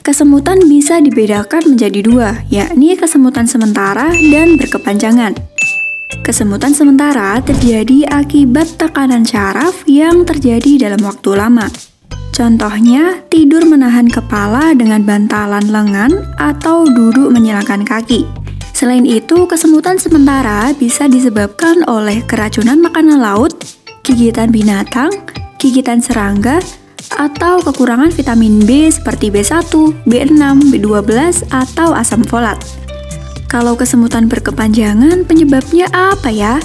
Kesemutan bisa dibedakan menjadi dua, yakni kesemutan sementara dan berkepanjangan. Kesemutan sementara terjadi akibat tekanan syaraf yang terjadi dalam waktu lama. Contohnya, tidur menahan kepala dengan bantalan lengan atau duduk menyilangkan kaki. Selain itu, kesemutan sementara bisa disebabkan oleh keracunan makanan laut, gigitan binatang, gigitan serangga, atau kekurangan vitamin B seperti B1, B6, B12, atau asam folat. Kalau kesemutan berkepanjangan, penyebabnya apa ya?